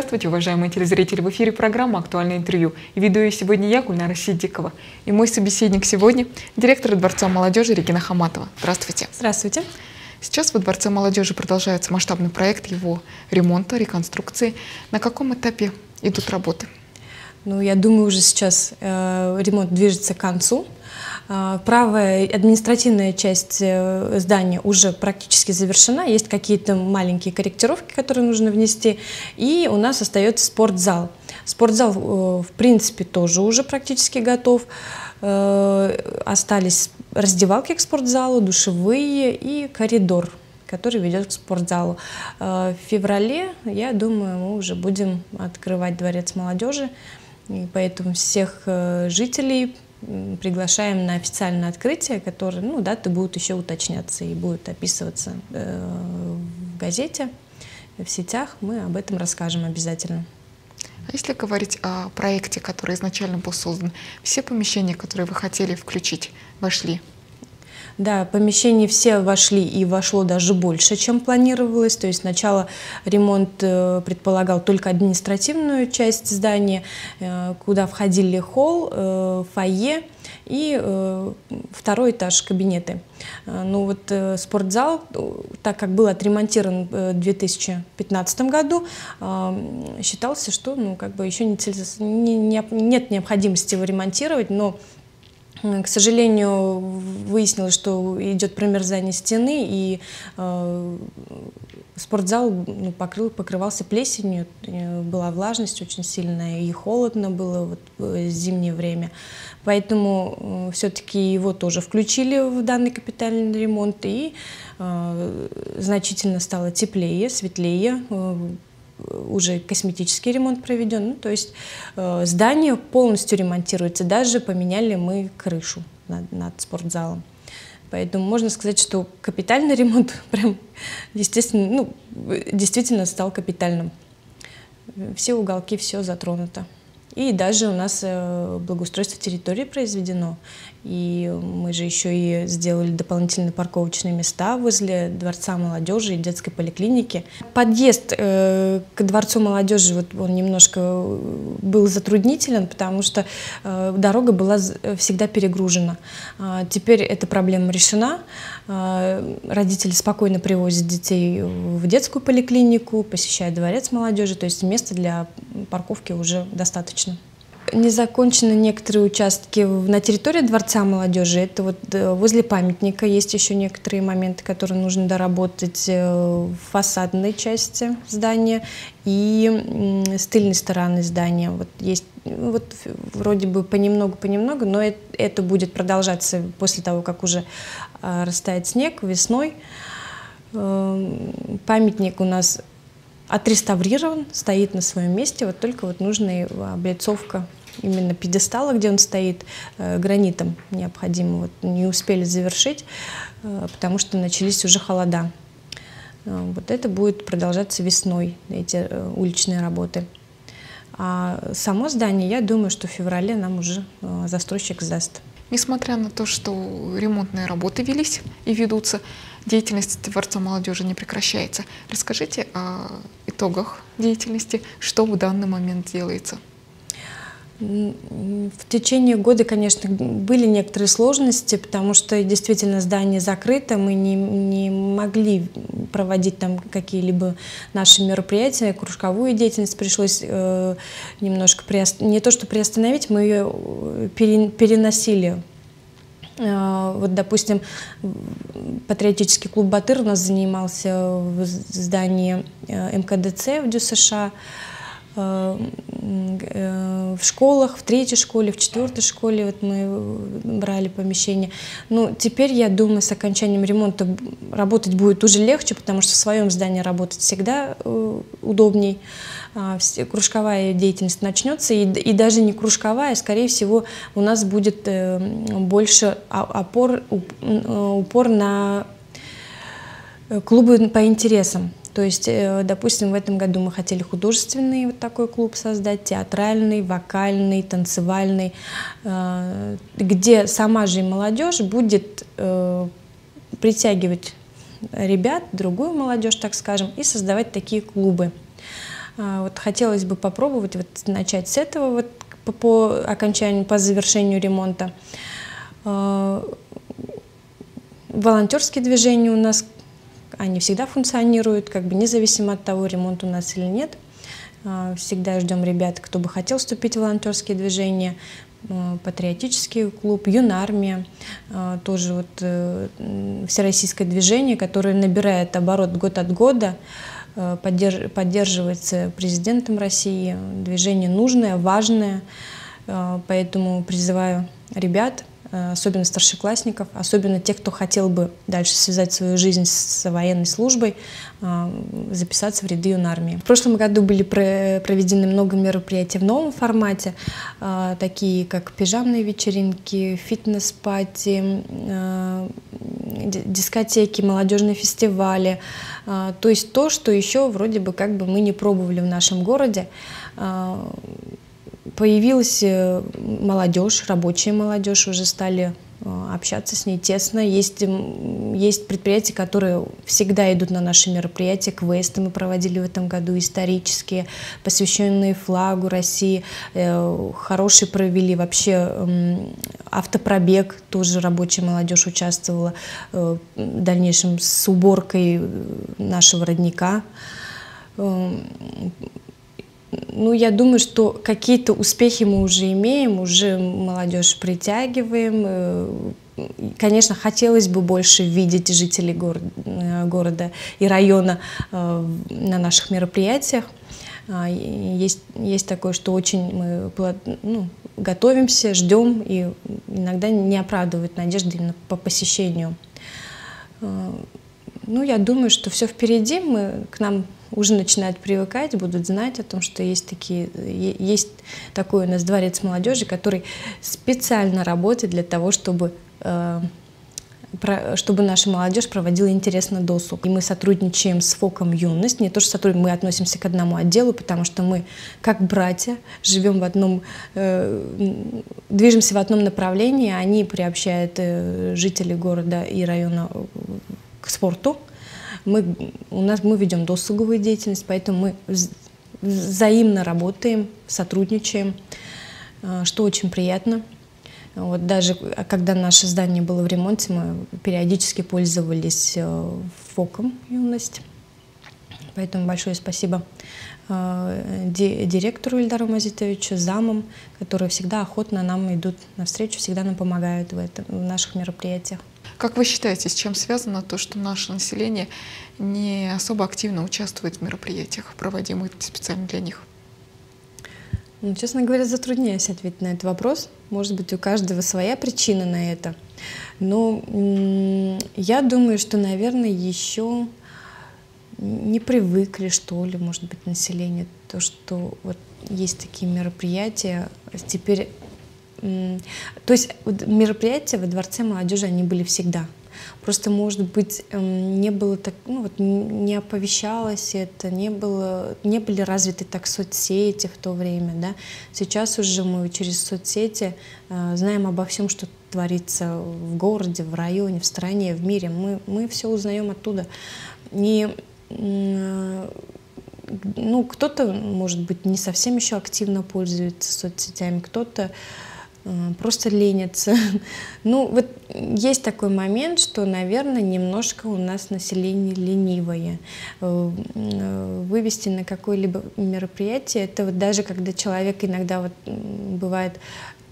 Здравствуйте, уважаемые телезрители! В эфире программа «Актуальное интервью». И веду ее сегодня я, Гульнара Сидикова. И мой собеседник сегодня – директор Дворца молодежи Регина Хаматова. Здравствуйте! Здравствуйте! Сейчас во Дворце молодежи продолжается масштабный проект его ремонта, реконструкции. На каком этапе идут работы? Ну, я думаю, уже сейчас э, ремонт движется к концу. Э, правая административная часть э, здания уже практически завершена. Есть какие-то маленькие корректировки, которые нужно внести. И у нас остается спортзал. Спортзал, э, в принципе, тоже уже практически готов. Э, остались раздевалки к спортзалу, душевые и коридор который ведет к спортзалу. Э, в феврале, я думаю, мы уже будем открывать дворец молодежи. И поэтому всех э, жителей приглашаем на официальное открытие, которое, ну, даты будут еще уточняться и будут описываться э, в газете, в сетях. Мы об этом расскажем обязательно. А если говорить о проекте, который изначально был создан, все помещения, которые вы хотели включить, вошли? Да, помещения все вошли и вошло даже больше, чем планировалось. То есть сначала ремонт э, предполагал только административную часть здания, э, куда входили холл, э, фойе и второй этаж кабинеты. Ну вот спортзал, так как был отремонтирован в 2015 году, считался, что ну, как бы еще не, не, не, нет необходимости его ремонтировать, но к сожалению, выяснилось, что идет промерзание стены, и э, спортзал ну, покрыл, покрывался плесенью, э, была влажность очень сильная, и холодно было вот, зимнее время. Поэтому э, все-таки его тоже включили в данный капитальный ремонт, и э, значительно стало теплее, светлее, э, уже косметический ремонт проведен. Ну, то есть э, здание полностью ремонтируется. Даже поменяли мы крышу над, над спортзалом. Поэтому можно сказать, что капитальный ремонт прям естественно, ну, действительно стал капитальным. Все уголки, все затронуто. И даже у нас э, благоустройство территории произведено. И мы же еще и сделали дополнительные парковочные места возле Дворца молодежи и детской поликлиники. Подъезд э, к Дворцу молодежи вот он немножко э, был затруднителен, потому что э, дорога была всегда перегружена. А теперь эта проблема решена. А, родители спокойно привозят детей в детскую поликлинику, посещают Дворец молодежи, то есть места для парковки уже достаточно не закончены некоторые участки на территории Дворца молодежи. Это вот э, возле памятника есть еще некоторые моменты, которые нужно доработать э, в фасадной части здания и с тыльной стороны здания. Вот есть вот вроде бы понемногу-понемногу, но это будет продолжаться после того, как уже а, растает снег весной. Эм, памятник у нас отреставрирован, стоит на своем месте, вот только вот нужна облицовка именно пьедестала, где он стоит, э, гранитом необходимо. Вот не успели завершить, э, потому что начались уже холода. Э, вот это будет продолжаться весной, эти уличные работы. А само здание, я думаю, что в феврале нам уже застройщик сдаст. Несмотря на то, что ремонтные работы велись и ведутся, деятельность Дворца молодежи не прекращается. Расскажите о итогах деятельности, что в данный момент делается. В течение года, конечно, были некоторые сложности, потому что действительно здание закрыто, мы не, не могли проводить там какие-либо наши мероприятия, кружковую деятельность пришлось э, немножко, приост... не то что приостановить, мы ее э, переносили э, вот, допустим, патриотический клуб «Батыр» у нас занимался в здании э, МКДЦ в ДЮСШ. Э, в школах, в третьей школе, в четвертой школе вот мы брали помещение. Ну, теперь, я думаю, с окончанием ремонта работать будет уже легче, потому что в своем здании работать всегда э, удобней. А, кружковая деятельность начнется, и, и даже не кружковая, скорее всего, у нас будет больше опор, упор на клубы по интересам. То есть, э, допустим, в этом году мы хотели художественный вот такой клуб создать, театральный, вокальный, танцевальный, э, где сама же и молодежь будет э, притягивать ребят, другую молодежь, так скажем, и создавать такие клубы. Вот хотелось бы попробовать вот начать с этого вот по, по окончанию, по завершению ремонта. Волонтерские движения у нас, они всегда функционируют, как бы независимо от того, ремонт у нас или нет. Всегда ждем ребят, кто бы хотел вступить в волонтерские движения. Э, патриотический клуб, юнармия, э, тоже вот э, всероссийское движение, которое набирает оборот год от года, поддерживается президентом России. Движение нужное, важное, поэтому призываю ребят особенно старшеклассников, особенно тех, кто хотел бы дальше связать свою жизнь с военной службой, э, записаться в ряды юнармии. В прошлом году были проведены много мероприятий в новом формате, э, такие как пижамные вечеринки, фитнес-пати, дискотеки, молодежные фестивали. То есть то, что еще вроде бы как бы мы не пробовали в нашем городе Появилась э, молодежь, рабочая молодежь, уже стали э, общаться с ней тесно. Есть, есть предприятия, которые всегда идут на наши мероприятия. Квесты мы проводили в этом году исторические, посвященные флагу России. Э, хорошие провели вообще автопробег, тоже рабочая молодежь участвовала в дальнейшем с уборкой нашего родника ну, я думаю, что какие-то успехи мы уже имеем, уже молодежь притягиваем. Э, конечно, хотелось бы больше видеть жителей э, города и района э, на наших мероприятиях. А, есть, есть такое, что очень мы ну, готовимся, ждем и иногда не оправдывают надежды именно по посещению. Ну, я думаю, что все впереди, мы, к нам уже начинают привыкать, будут знать о том, что есть такие, есть такой у нас дворец молодежи, который специально работает для того, чтобы э, чтобы наша молодежь проводила интересно досуг. И мы сотрудничаем с ФОКом «Юность». Не то, что сотрудничаем, мы относимся к одному отделу, потому что мы, как братья, живем в одном, э, движемся в одном направлении. Они приобщают э, жителей города и района к спорту, мы, у нас, мы ведем досуговую деятельность, поэтому мы взаимно работаем, сотрудничаем, э, что очень приятно. Вот даже когда наше здание было в ремонте, мы периодически пользовались э, ФОКом «Юность». Поэтому большое спасибо э, директору Ильдару Мазитовичу, замам, которые всегда охотно нам идут навстречу, всегда нам помогают в, этом, в наших мероприятиях. Как вы считаете, с чем связано то, что наше население не особо активно участвует в мероприятиях, проводимых специально для них? Ну, честно говоря, затрудняюсь ответить на этот вопрос. Может быть, у каждого своя причина на это. Но я думаю, что, наверное, еще не привыкли, что ли, может быть, население, то, что вот есть такие мероприятия. Теперь то есть мероприятия во Дворце молодежи, они были всегда. Просто, может быть, эм, не было так, ну вот не оповещалось это, не, было, не были развиты так соцсети в то время, да. Сейчас уже мы через соцсети э, знаем обо всем, что творится в городе, в районе, в стране, в мире. Мы, мы все узнаем оттуда. И э, ну, кто-то, может быть, не совсем еще активно пользуется соцсетями, кто-то просто ленятся. Ну, вот есть такой момент, что, наверное, немножко у нас население ленивое. Э, э, вывести на какое-либо мероприятие, это вот даже когда человек иногда вот бывает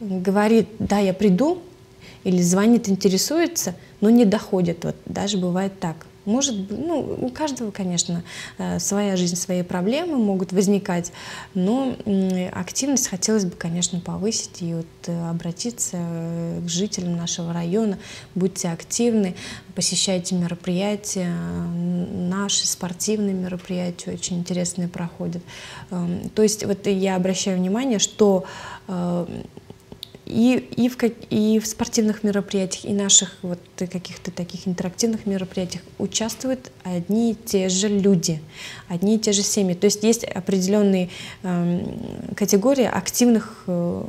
говорит, да, я приду, или звонит, интересуется, но не доходит. Вот даже бывает так. Может, ну, у каждого, конечно, э, своя жизнь, свои проблемы могут возникать, но активность хотелось бы, конечно, повысить и вот э, обратиться э, к жителям нашего района. Будьте активны, посещайте мероприятия, наши спортивные мероприятия очень интересные проходят. Эм, то есть вот я обращаю внимание, что и, и, в, и в спортивных мероприятиях, и наших вот каких-то таких интерактивных мероприятиях участвуют одни и те же люди, одни и те же семьи. То есть есть определенные э, категории активных э,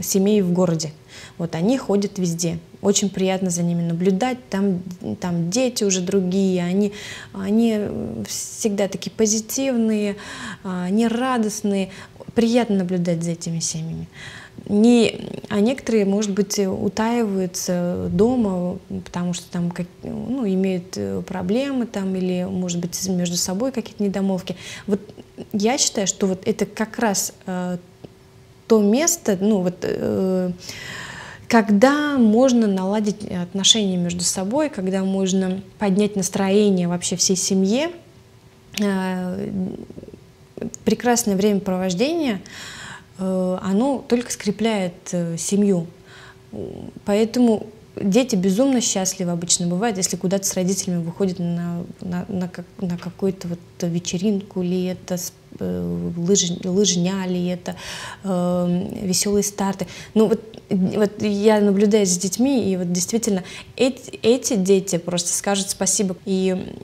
семей в городе. Вот они ходят везде. очень приятно за ними наблюдать. Там, там дети уже другие, они, они всегда такие позитивные, они радостные. Приятно наблюдать за этими семьями. Не, а некоторые, может быть, утаиваются дома, потому что там как, ну, имеют проблемы там, или, может быть, между собой какие-то недомовки. Вот я считаю, что вот это как раз э, то место, ну вот, э, когда можно наладить отношения между собой, когда можно поднять настроение вообще всей семье, э, прекрасное времяпровождение, э, оно только скрепляет э, семью. Поэтому дети безумно счастливы обычно бывают, если куда-то с родителями выходят на, на, на, на какую-то вот вечеринку, или это э, лыж, лыжня, или это э, веселые старты. Ну вот, вот я наблюдаю за детьми, и вот действительно эти, эти дети просто скажут спасибо. И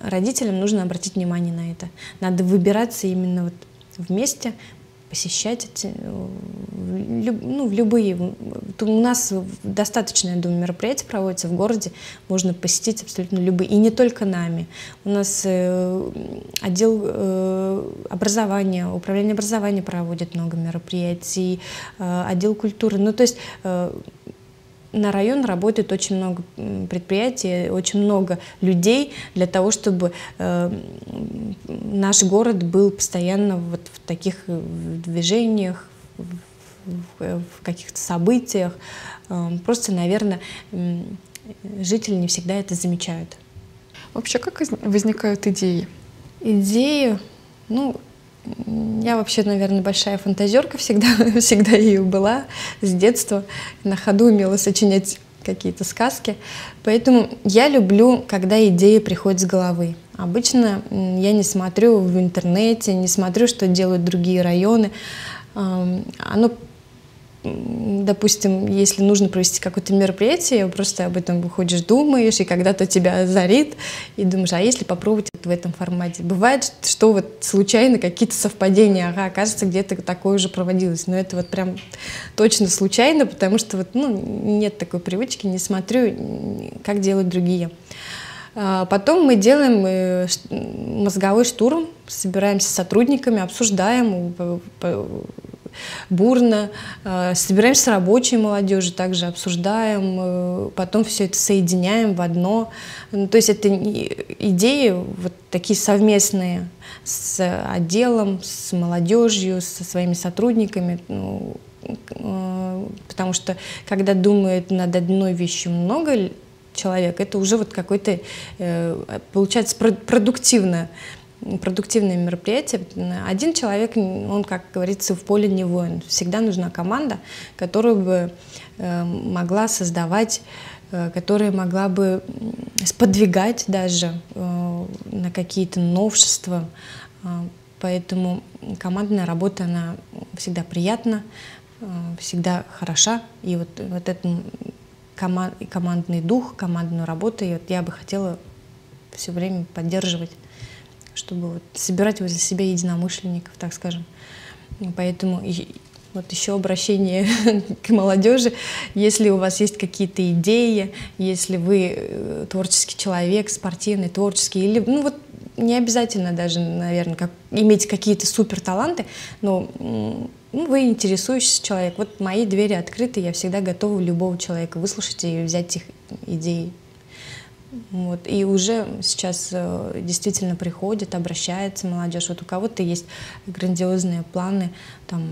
родителям нужно обратить внимание на это. Надо выбираться именно вот вместе, посещать эти, ну, в любые. У нас достаточно, я думаю, мероприятий проводится в городе, можно посетить абсолютно любые. И не только нами. У нас э, отдел э, образования, управление образования проводит много мероприятий, э, отдел культуры. Ну, то есть на район работает очень много предприятий, очень много людей для того, чтобы э, наш город был постоянно вот в таких э, движениях, в, в, в каких-то событиях. Э, просто, наверное, э, жители не всегда это замечают. Вообще, как возникают идеи? Идеи, ну, я вообще, наверное, большая фантазерка всегда, всегда ее была с детства. На ходу умела сочинять какие-то сказки. Поэтому я люблю, когда идеи приходят с головы. Обычно я не смотрю в интернете, не смотрю, что делают другие районы. Оно допустим, если нужно провести какое-то мероприятие, просто об этом выходишь, думаешь, и когда-то тебя озарит, и думаешь, а если попробовать это в этом формате? Бывает, что вот случайно какие-то совпадения, ага, оказывается, где-то такое уже проводилось, но это вот прям точно случайно, потому что вот, ну, нет такой привычки, не смотрю, как делают другие. А потом мы делаем э, мозговой штурм, собираемся с сотрудниками, обсуждаем, бурно, э, собираемся с рабочей молодежью, также обсуждаем, э, потом все это соединяем в одно. Ну, то есть это идеи вот такие совместные с отделом, с молодежью, со своими сотрудниками. Ну, э, потому что когда думает над одной вещью много человек, это уже вот какой-то, получается, продуктивное продуктивное мероприятие. Один человек, он, как говорится, в поле не воин. Всегда нужна команда, которая бы э, могла создавать, э, которая могла бы сподвигать даже э, на какие-то новшества. Поэтому командная работа, она всегда приятна, всегда хороша. И вот, вот этот командный дух, командную работу, и вот я бы хотела все время поддерживать чтобы вот собирать возле себя единомышленников, так скажем. Поэтому вот еще обращение к молодежи. Если у вас есть какие-то идеи, если вы э, творческий человек, спортивный, творческий, или ну вот не обязательно даже, наверное, как, иметь какие-то супер таланты, но ну, вы интересующийся человек. Вот мои двери открыты, я всегда готова любого человека выслушать и взять их идеи вот. И уже сейчас э, действительно приходит, обращается молодежь. Вот у кого-то есть грандиозные планы, там,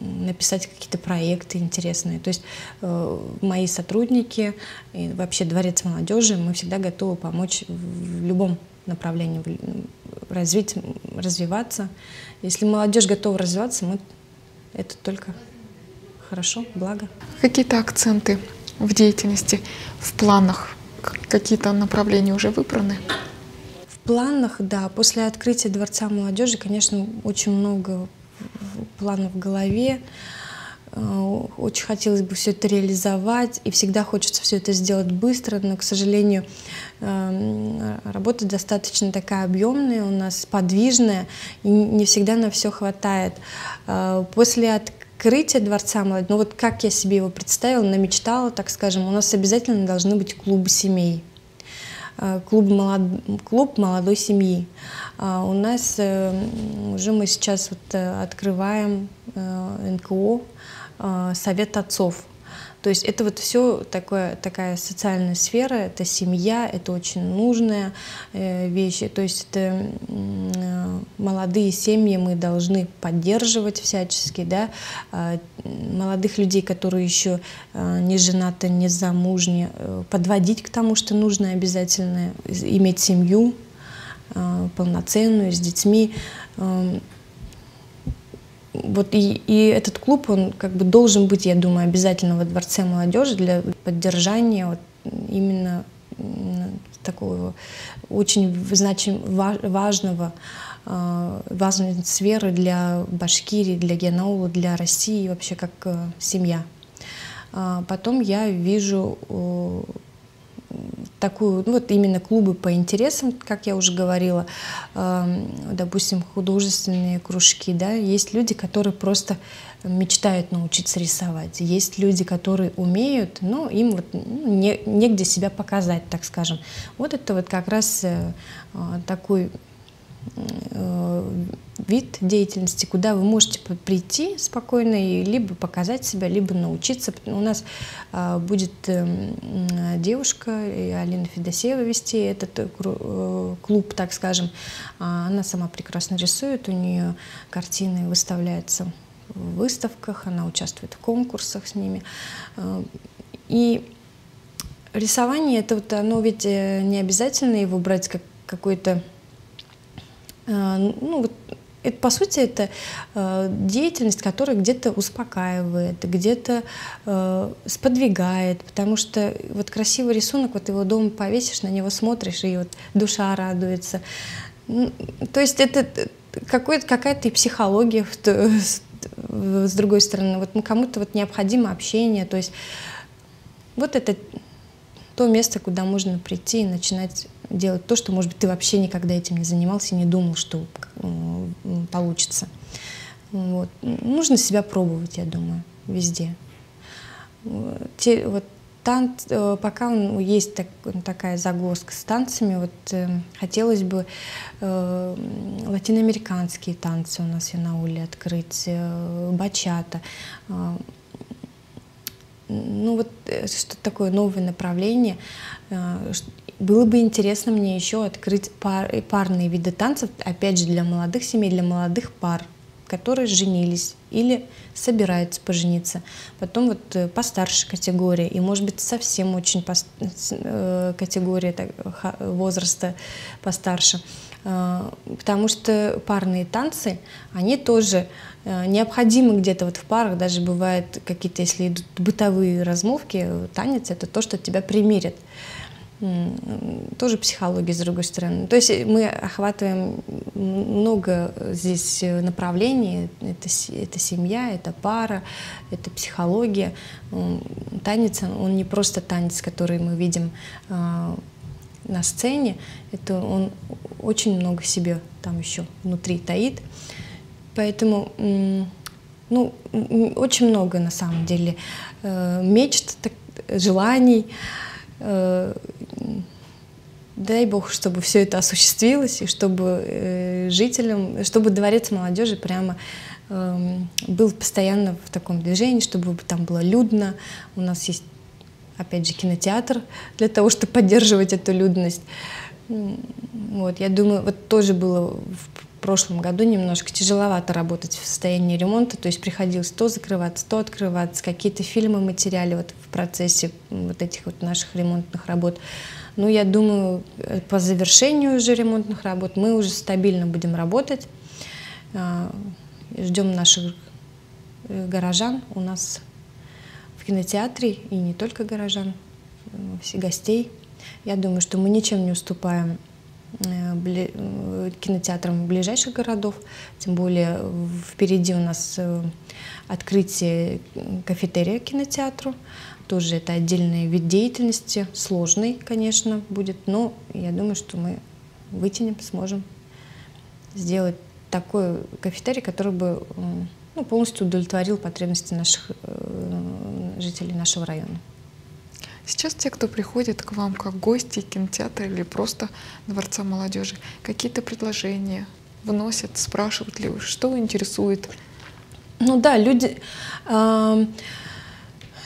написать какие-то проекты интересные. То есть э, мои сотрудники и вообще Дворец молодежи, мы всегда готовы помочь в любом направлении, развить, развиваться. Если молодежь готова развиваться, мы это только хорошо, благо. Какие-то акценты в деятельности, в планах какие-то направления уже выбраны? В планах, да. После открытия Дворца молодежи, конечно, очень много планов в голове. Э, очень хотелось бы все это реализовать, и всегда хочется все это сделать быстро, но, к сожалению, э, работа достаточно такая объемная, у нас подвижная, и не всегда на все хватает. Э, после открытие Дворца молодежи, ну вот как я себе его представила, намечтала, так скажем, у нас обязательно должны быть клубы семей. Э, клуб, молод... клуб молодой семьи. А у нас э, уже мы сейчас вот э, открываем НКО «Совет отцов». То есть это вот все такое, такая социальная сфера, это семья, это очень нужная э, вещь. То есть это э, молодые семьи мы должны поддерживать всячески, да, э, молодых людей, которые еще э, не женаты, не замужни, э, подводить к тому, что нужно обязательно иметь семью полноценную, с детьми. Вот и, и этот клуб, он как бы должен быть, я думаю, обязательно во Дворце молодежи для поддержания вот именно такого очень значим, важного, а, важной сферы для Башкирии, для Генаула, для России, вообще как э, семья. А потом я вижу такую, ну вот именно клубы по интересам, как я уже говорила, э, допустим, художественные кружки, да, есть люди, которые просто мечтают научиться рисовать, есть люди, которые умеют, но им вот ну, не, негде себя показать, так скажем. Вот это вот как раз э, такой Э, вид деятельности, куда вы можете прийти спокойно и либо показать себя, либо научиться. У нас а, будет эм, девушка, Алина Федосеева вести этот э, э, клуб, так скажем. А, она сама прекрасно рисует, у нее картины выставляются в выставках, она участвует в конкурсах с ними. И рисование, это вот оно ведь не обязательно его брать как какой-то ну, вот это, по сути, это э, деятельность, которая где-то успокаивает, где-то э, сподвигает, потому что вот красивый рисунок, вот его дома повесишь, на него смотришь, и вот душа радуется. Ну, то есть это какая-то и психология с другой стороны. Вот кому-то вот необходимо общение, то есть вот это то место, куда можно прийти и начинать делать то, что, может быть, ты вообще никогда этим не занимался и не думал, что получится. Вот. Нужно себя пробовать, я думаю, везде. Те, вот тан, э, пока есть так, такая загвоздка с танцами, вот э, хотелось бы э, латиноамериканские танцы у нас в Янауле открыть, э, бачата. Э, ну вот что такое новое направление. Было бы интересно мне еще открыть пар, парные виды танцев, опять же, для молодых семей, для молодых пар, которые женились или собираются пожениться. Потом вот э, постарше категория, и, может быть, совсем очень пост... категория так, возраста постарше. Потому что парные танцы, они тоже Э, необходимо где-то вот в парах, даже бывает какие-то, если идут бытовые размовки, танец — это то, что тебя примирит. Тоже психология, с другой стороны. То есть мы охватываем много здесь направлений. Это, это семья, это пара, это психология. Танец, он не просто танец, который мы видим а, на сцене. Это он очень много себе там еще внутри таит. Поэтому, ну, очень много на самом деле э, мечт, желаний. Э, дай Бог, чтобы все это осуществилось, и чтобы э, жителям, чтобы дворец молодежи прямо эм, был постоянно в таком движении, чтобы там было людно. У нас есть, опять же, кинотеатр для того, чтобы поддерживать эту людность. Вот, я думаю, вот тоже было в прошлом году немножко тяжеловато работать в состоянии ремонта, то есть приходилось то закрываться, то открываться, какие-то фильмы материали вот в процессе вот этих вот наших ремонтных работ. Ну, я думаю, э, по завершению уже ремонтных работ мы уже стабильно будем работать. А, ждем наших э, горожан у нас в кинотеатре, и не только горожан, гостей. Я думаю, что мы ничем не уступаем кинотеатрам ближайших городов. Тем более впереди у нас э, открытие кафетерия кинотеатру. Тоже это отдельный вид деятельности, сложный, конечно, будет, но я думаю, что мы вытянем, сможем сделать такой кафетерий, который бы ну, полностью удовлетворил потребности наших э, жителей нашего района. Сейчас те, кто приходит к вам как гости кинотеатра или просто Дворца молодежи, какие-то предложения вносят, спрашивают ли, что интересует? Ну да, люди... Э,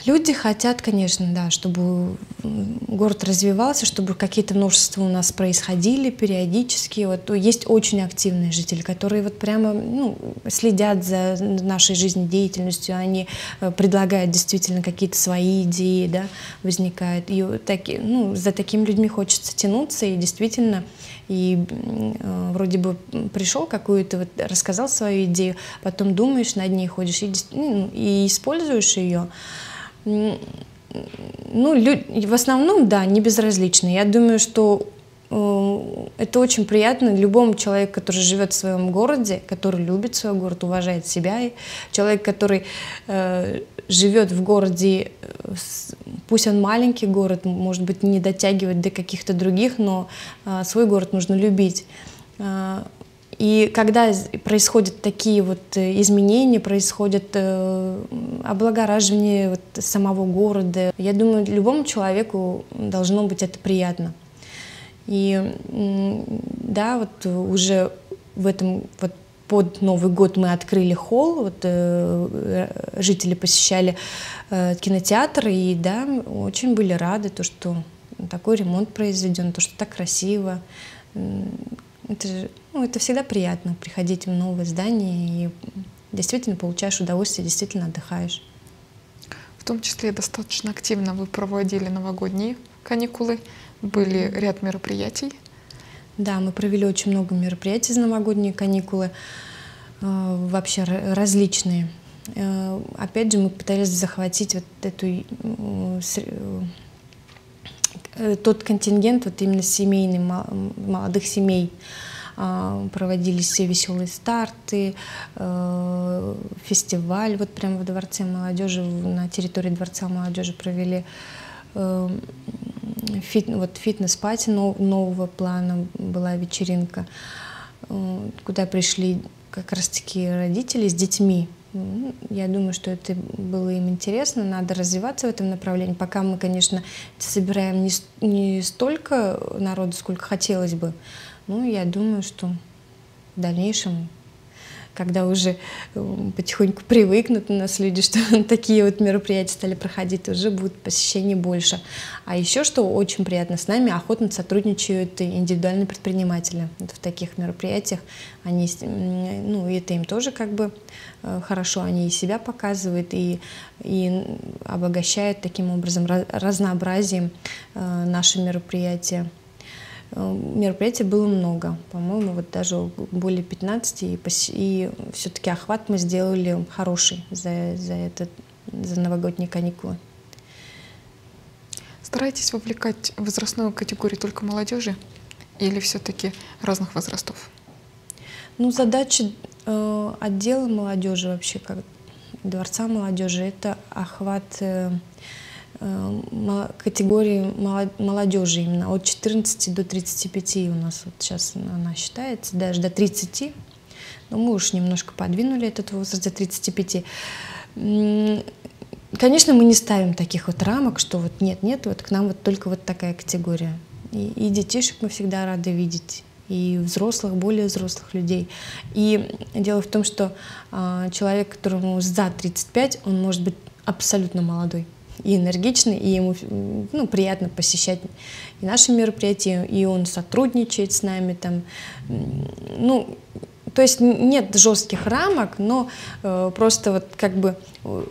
Люди хотят, конечно, да, чтобы город развивался, чтобы какие-то новшества у нас происходили периодически. Вот есть очень активные жители, которые вот прямо ну, следят за нашей жизнедеятельностью, они э, предлагают действительно какие-то свои идеи, да, возникают. И таки, ну, за такими людьми хочется тянуться, и действительно, и э, вроде бы пришел какую-то, вот, рассказал свою идею, потом думаешь над ней, ходишь и, ну, и используешь ее. Ну, в основном, да, не безразличны. Я думаю, что э, это очень приятно любому человеку, который живет в своем городе, который любит свой город, уважает себя. Человек, который э, живет в городе, э, пусть он маленький город, может быть, не дотягивает до каких-то других, но э, свой город нужно любить. Э, и когда происходят такие вот э, изменения, происходит э, облагораживание вот самого города, я думаю, любому человеку должно быть это приятно. И да, вот уже в этом вот под Новый год мы открыли холл, вот э, жители посещали э, кинотеатр, и да, очень были рады, то, что такой ремонт произведен, то, что так красиво. Это, же, ну, это всегда приятно, приходить в новое здание и действительно получаешь удовольствие, действительно отдыхаешь. В том числе достаточно активно вы проводили новогодние каникулы, были ряд мероприятий. Да, мы провели очень много мероприятий за новогодние каникулы, э, вообще различные. Э, опять же, мы пытались захватить вот эту Э, тот контингент, вот именно семейный, молодых семей, а, проводились все веселые старты, э, фестиваль вот прямо в Дворце молодежи, на территории Дворца молодежи провели э, фит, вот фитнес-пати нового плана была вечеринка, куда пришли как раз-таки родители с детьми, я думаю, что это было им интересно, надо развиваться в этом направлении. Пока мы, конечно, собираем не, не столько народу, сколько хотелось бы. Ну, я думаю, что в дальнейшем когда уже э, потихоньку привыкнут у нас люди, что такие вот мероприятия стали проходить, уже будет посещений больше. А еще, что очень приятно, с нами охотно сотрудничают индивидуальные предприниматели вот в таких мероприятиях. Они, ну, это им тоже как бы э, хорошо, они и себя показывают, и, и обогащают таким образом разнообразием э, наши мероприятия. Э, мероприятий было много, по-моему, вот даже более 15, и, и все-таки охват мы сделали хороший за, за, этот, за новогодние каникулы. Стараетесь вовлекать возрастную категорию только молодежи или все-таки разных возрастов? Ну, задача э, отдела молодежи вообще, как Дворца молодежи, это охват э, Э, категории молодежи, именно от 14 до 35 у нас вот сейчас она считается, даже до 30. Но мы уж немножко подвинули этот возраст до 35. Конечно, мы не ставим таких вот рамок, что вот нет-нет, вот к нам вот только вот такая категория. И, и детишек мы всегда рады видеть, и взрослых, более взрослых людей. И дело в том, что э, человек, которому за 35, он может быть абсолютно молодой и энергичный, и ему ну, приятно посещать наши мероприятия, и он сотрудничает с нами там. Ну, то есть нет жестких рамок, но э, просто вот как бы э,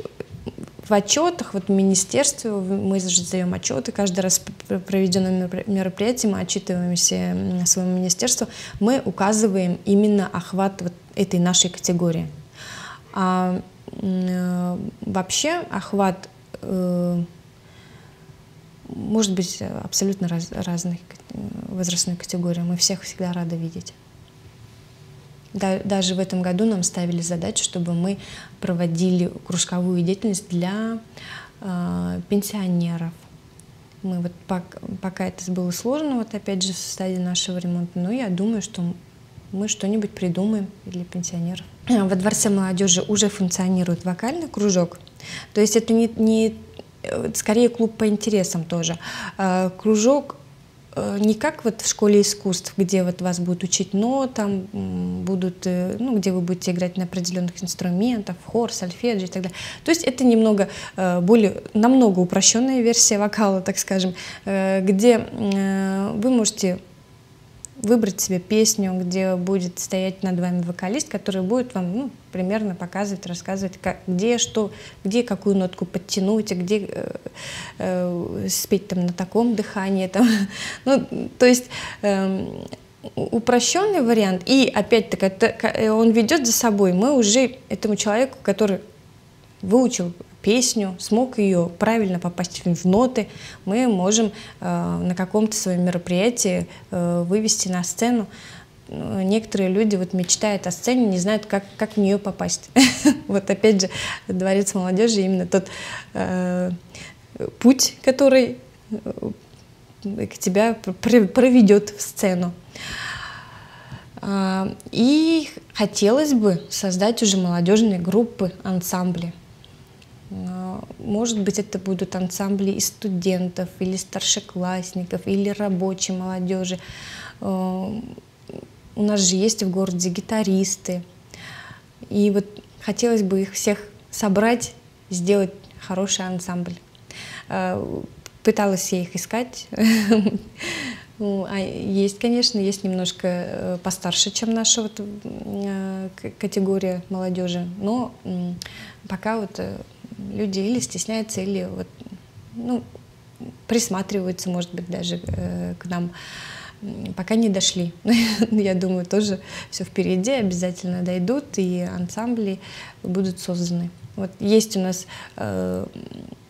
в отчетах, вот в министерстве мы же даем отчеты, каждый раз проведенное мероприятие мы отчитываемся своему министерству, мы указываем именно охват вот этой нашей категории. А э, вообще охват может быть абсолютно раз, разных возрастной категории. Мы всех всегда рады видеть. Да, даже в этом году нам ставили задачу, чтобы мы проводили кружковую деятельность для э, пенсионеров. Мы вот пока, пока это было сложно, вот опять же в стадии нашего ремонта, но я думаю, что мы что-нибудь придумаем для пенсионеров. Во Дворце молодежи уже функционирует вокальный кружок. То есть это не, не скорее клуб по интересам тоже. А, кружок Э, не как вот в школе искусств, где вот вас будут учить нотам, будут, э, ну, где вы будете играть на определенных инструментах, хор, сольфеджи и так далее. То есть это немного э, более, намного упрощенная версия вокала, так скажем, где вы можете выбрать себе песню, где будет стоять над вами вокалист, который будет вам ну, примерно показывать, рассказывать, как, где что, где какую нотку подтянуть, где э, э, спеть там на таком дыхании. Там. Ну, то есть э, упрощенный вариант. И опять-таки э, он ведет за собой. Мы уже этому человеку, который выучил песню, смог ее правильно попасть в ноты, мы можем э, на каком-то своем мероприятии э, вывести на сцену. Э, некоторые люди вот мечтают о сцене, не знают, как, как в нее попасть. Вот опять же, Дворец молодежи именно тот э, путь, который э, к тебя проведет в сцену. А, и хотелось бы создать уже молодежные группы, ансамбли. Может быть, это будут ансамбли из студентов, или старшеклассников, или рабочей молодежи. А, у нас же есть в городе гитаристы. И вот хотелось бы их всех собрать, сделать хороший ансамбль. А, пыталась я их искать. Ну, а есть, конечно, есть немножко э, постарше, чем наша вот э, категория молодежи, но пока вот э, люди или стесняются, или вот, ну, присматриваются, может быть, даже э, к нам. Пока не дошли. Я думаю, тоже все впереди, обязательно дойдут, и ансамбли будут созданы. Вот есть у нас э,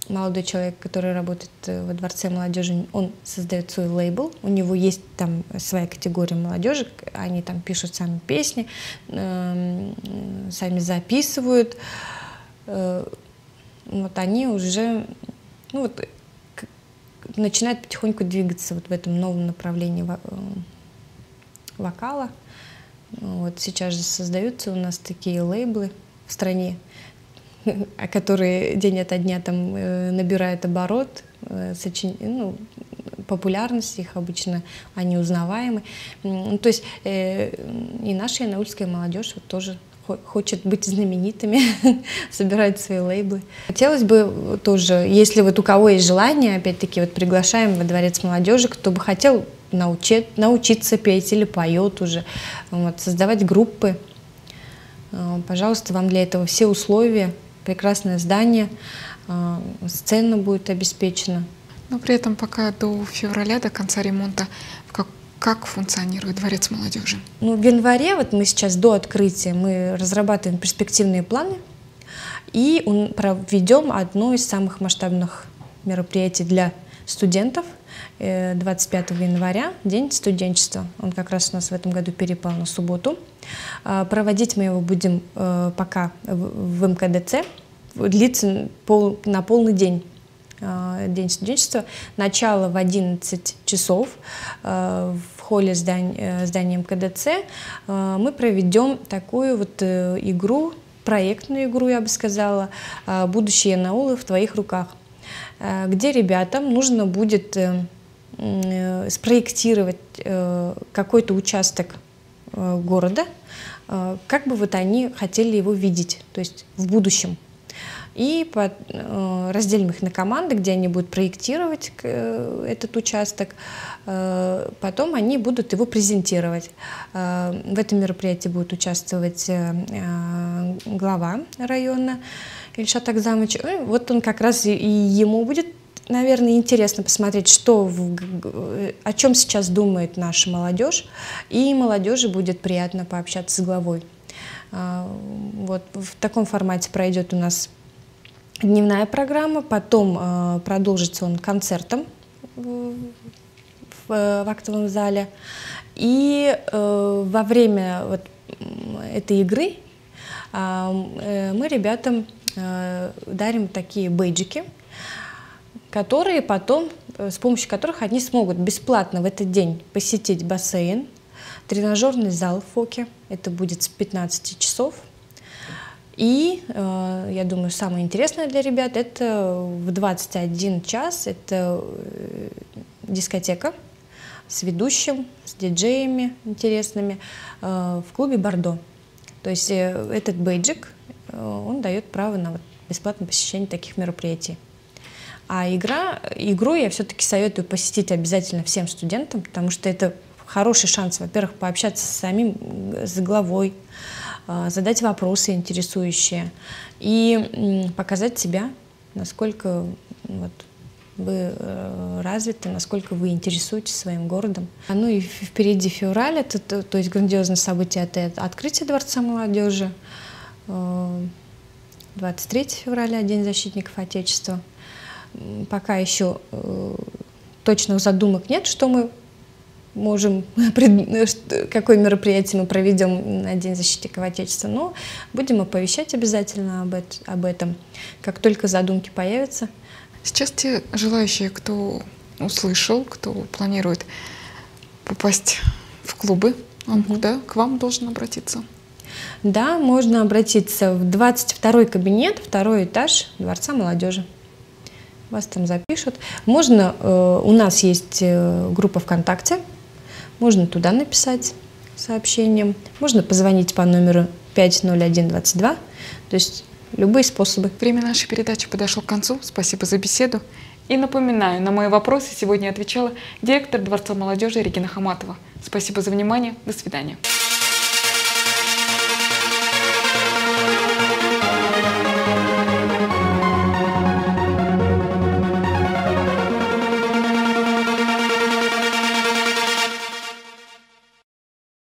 молодой человек, который работает э, во Дворце молодежи, он создает свой лейбл, у него есть там своя категория молодежи, они там пишут сами песни, э, сами записывают. Э, вот они уже ну, вот, начинают потихоньку двигаться вот в этом новом направлении э, вокала. Вот сейчас же создаются у нас такие лейблы в стране, которые день ото дня там э, набирают оборот, э, сочин... ну, популярность их обычно, они узнаваемы. Ну, то есть и наша янаульская молодежь вот тоже хочет быть знаменитыми, собирать свои лейблы. Хотелось бы тоже, если вот у кого есть желание, опять-таки вот приглашаем во Дворец молодежи, кто бы хотел научить, научиться петь или поет уже, вот, создавать группы. Э, пожалуйста, вам для этого все условия, прекрасное здание, э, сцена будет обеспечена. Но при этом пока до февраля, до конца ремонта, в как, как функционирует Дворец молодежи? Ну, в январе, вот мы сейчас до открытия, мы разрабатываем перспективные планы и проведем одно из самых масштабных мероприятий для студентов 25 э, января, День студенчества. Он как раз у нас в этом году перепал на субботу. А, проводить мы его будем э, пока в МКДЦ. Длится пол, на полный день а, День студенчества. Начало в 11 часов в холле здания, э, здания МКДЦ. А, мы проведем такую вот э, игру, проектную игру, я бы сказала, «Будущее наулы в твоих руках», где ребятам нужно будет э, спроектировать какой-то участок города, как бы вот они хотели его видеть, то есть в будущем и под, э, разделим их на команды, где они будут проектировать э, этот участок, э, потом они будут его презентировать. Э, в этом мероприятии будет участвовать э, э глава района Ильшат Акзамович. Э, вот он как раз и, и ему будет наверное, интересно посмотреть, что о чем сейчас думает наша молодежь, и молодежи будет приятно пообщаться с главой. Э, вот в таком формате пройдет у нас дневная программа, потом э, продолжится он концертом в, актовом зале. И э, во время вот этой игры э, мы ребятам э, дарим такие бейджики, которые потом, с помощью которых они смогут бесплатно в этот день посетить бассейн, тренажерный зал в ФОКе. Это будет с 15 часов. И, э, я думаю, самое интересное для ребят, это в 21 час, это э, дискотека с ведущим, с диджеями интересными э, в клубе «Бордо». То есть этот бейджик, он дает право на бесплатное посещение таких мероприятий. А игра, игру я все-таки советую посетить обязательно всем студентам, потому что это хороший шанс, во-первых, пообщаться с самим, с главой, э, задать вопросы интересующие и показать себя, насколько вот, вы э, развиты, насколько вы интересуетесь своим городом. А ну и впереди февраль, это, то, то есть грандиозное событие, это открытие Дворца молодежи, 23 э, февраля, День защитников Отечества. Пока еще э, точных задумок нет, что мы можем, какое мероприятие мы проведем на День защитников Отечества, но будем оповещать обязательно об этом, как только задумки появятся. Сейчас те желающие, кто услышал, кто планирует попасть в клубы, он угу. да, к вам должен обратиться? Да, можно обратиться в 22 кабинет, второй этаж Дворца молодежи. Вас там запишут. Можно, э, у нас есть э, группа ВКонтакте, можно туда написать сообщением, можно позвонить по номеру 50122, то есть любые способы. Время нашей передачи подошло к концу. Спасибо за беседу. И напоминаю, на мои вопросы сегодня отвечала директор Дворца молодежи Регина Хаматова. Спасибо за внимание. До свидания.